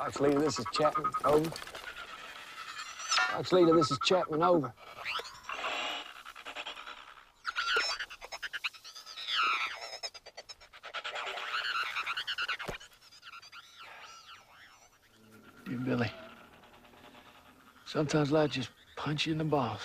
Fox leader, this is Chapman. Over. Fox leader, this is Chapman. Over. You, Billy, sometimes life just punch you in the balls.